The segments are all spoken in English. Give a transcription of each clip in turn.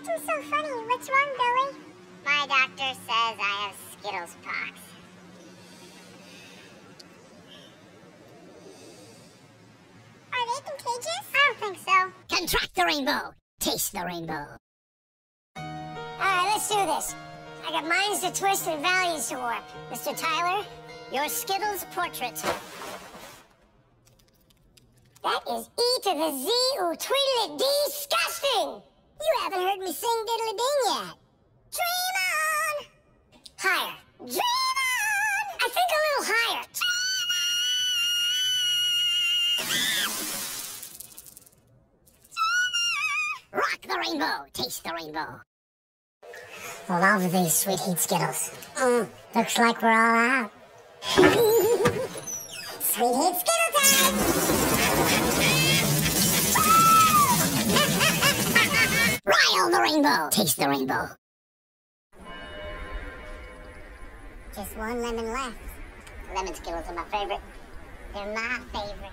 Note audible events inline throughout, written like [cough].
acting so funny? What's wrong, Billy? My doctor says I have Skittles pox. Are they contagious? I don't think so. Contract the rainbow. Taste the rainbow. Alright, let's do this. I got minds to twist and values to warp. Mr. Tyler, your Skittles portrait. That is E to the Z ooh tweedly disgusting! You haven't heard me sing diddly ding yet. Dream on! Higher. Dream on! I think a little higher. Dream on! Rock the rainbow. Taste the rainbow. Love these sweet heat Skittles. Mm, looks like we're all out. [laughs] sweet heat Skittle time! Rile the rainbow. Taste the rainbow. Just one lemon left. Lemon Skittles are my favorite. They're my favorite.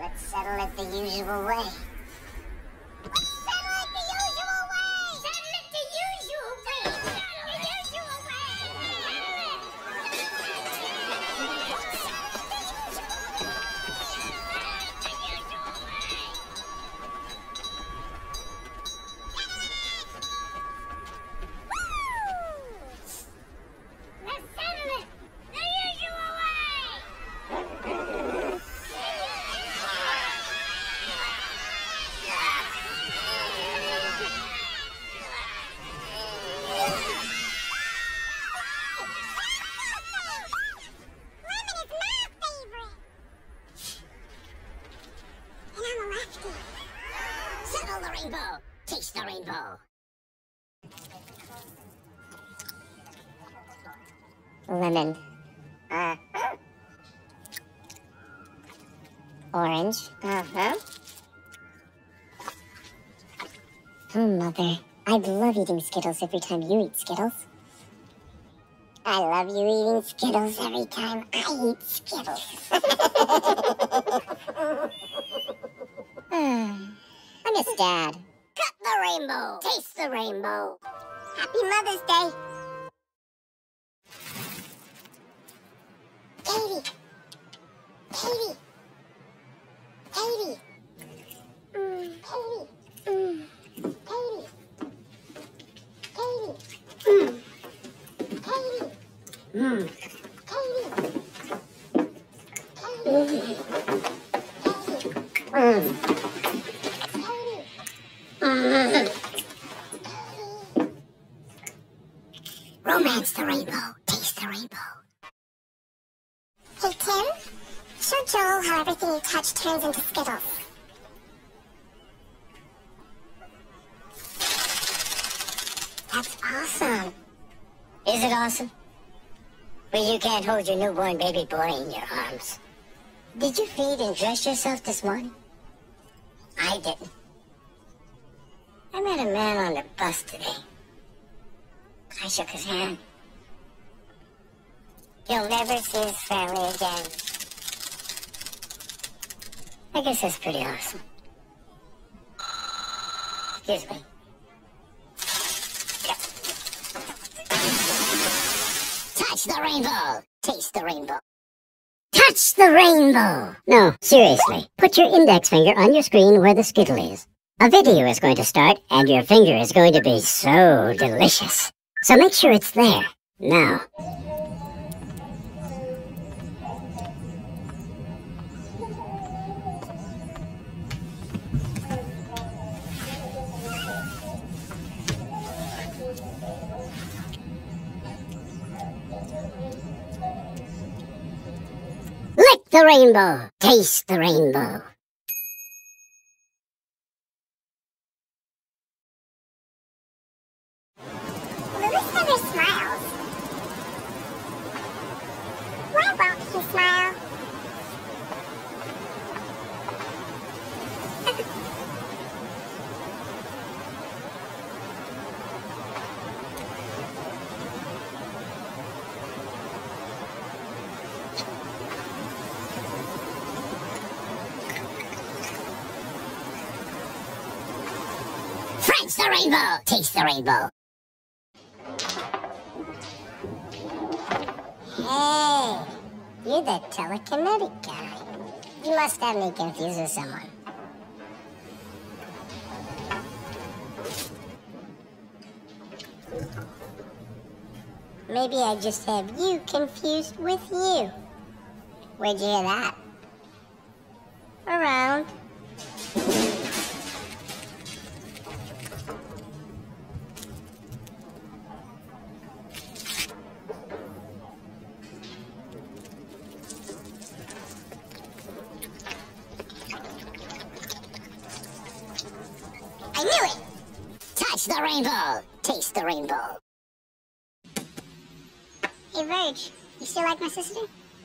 Let's settle it the usual way. Lemon. Uh. Orange. Uh-huh. Oh, Mother. I'd love eating Skittles every time you eat Skittles. I love you eating Skittles every time I eat Skittles. [laughs] [sighs] [sighs] I miss Dad. Cut the rainbow. Taste the rainbow. Happy Mother's Day. Katie. Katie. Katie. Mm. Katie. Mm. Katie. Katie. Mm. Katie. Mm. Katie. Mm. Katie. Mm. Romance the rainbow. Taste the rainbow. Hey, Tim. Show Joel how everything you touch turns into Skittles. That's awesome. Is it awesome? Well, you can't hold your newborn baby boy in your arms. Did you feed and dress yourself this morning? I didn't. I met a man on the bus today. I shook his hand. You'll never see his family again. I guess that's pretty awesome. Excuse me. Touch the rainbow. Taste the rainbow. Touch the rainbow! No, seriously. Put your index finger on your screen where the skittle is. A video is going to start, and your finger is going to be so delicious. So make sure it's there. Now. Rainbow. Taste the rainbow. Crunch the rainbow! Taste the rainbow! Hey, you're the telekinetic guy. You must have me confused with someone. Maybe I just have you confused with you. Where'd you hear that? Around. I knew it! Touch the rainbow! Taste the rainbow! Hey, Verge, you still like my sister?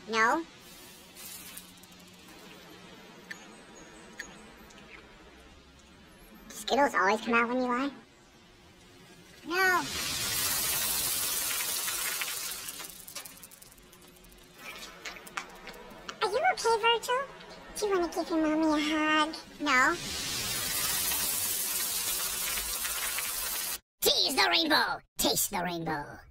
No? Skittles always come out when you lie? No. Are you okay, Virgil? Do you want to give your mommy a hug? No. The rainbow! Taste the rainbow!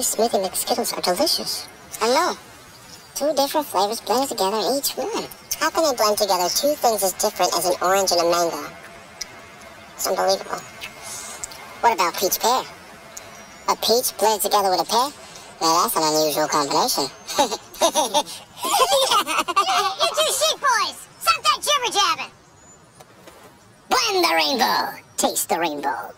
These new smoothie mix Skittles are delicious. I know. Two different flavors blended together each one. How can they blend together two things as different as an orange and a mango? It's unbelievable. What about peach pear? A peach blended together with a pear? Now that's an unusual combination. [laughs] you two sheep boys! Stop that jibber jabbing! Blend the rainbow! Taste the rainbow!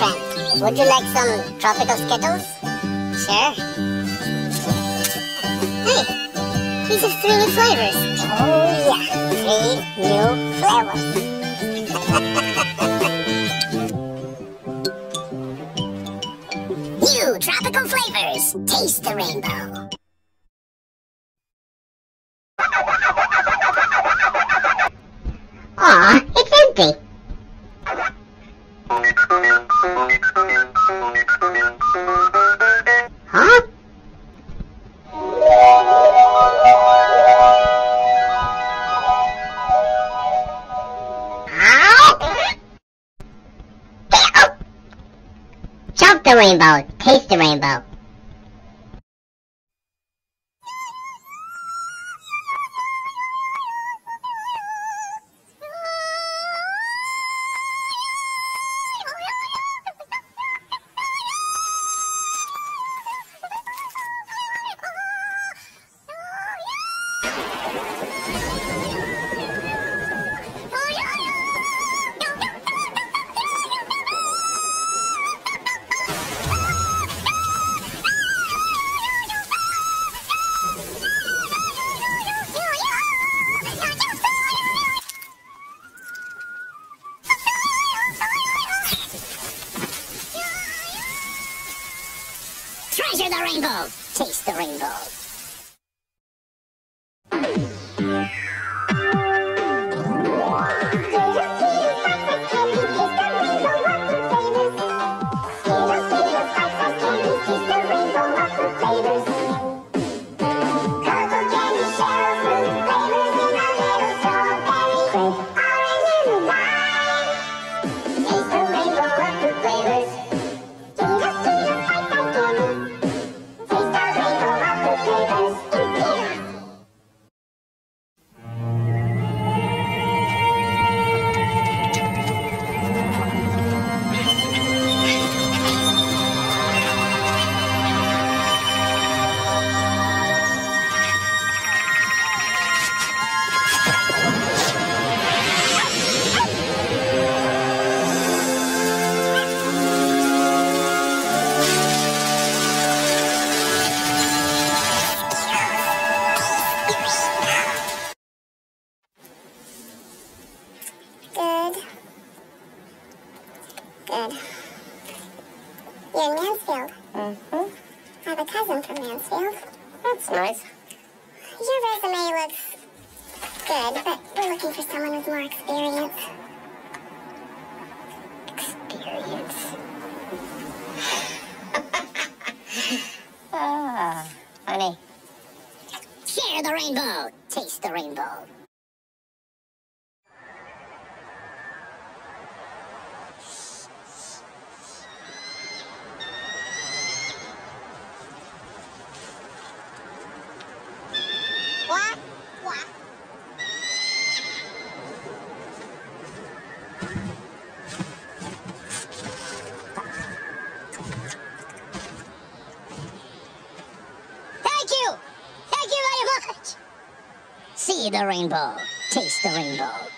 Would you like some tropical Skittles? Sure. Hey, these are three new flavors. Oh, yeah. Three new flavors. [laughs] New tropical flavors! Taste the rainbow! The rainbow, taste the rainbow. The rainbow! Taste the rainbow Good. You're in Mansfield. Mm-hmm. I have a cousin from Mansfield. That's nice. Your resume looks good, but we're looking for someone with more experience. Experience. [laughs] ah, honey. Share the rainbow. Taste the rainbow. Thank you! Thank you very much! See the rainbow. Taste the rainbow.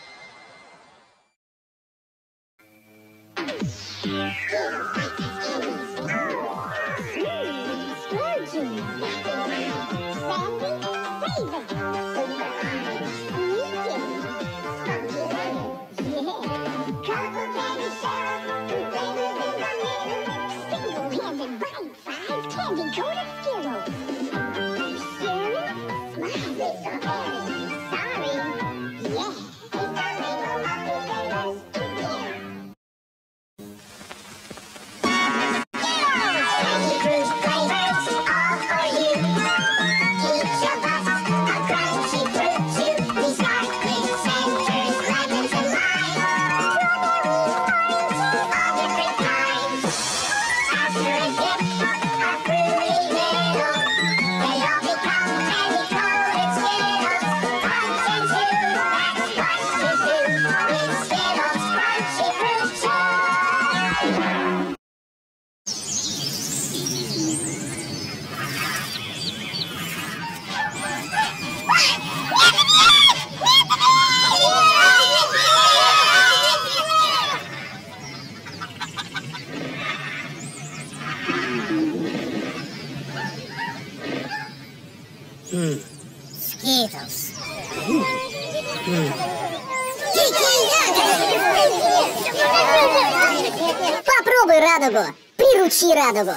Попробуй радугу. Приручи радугу.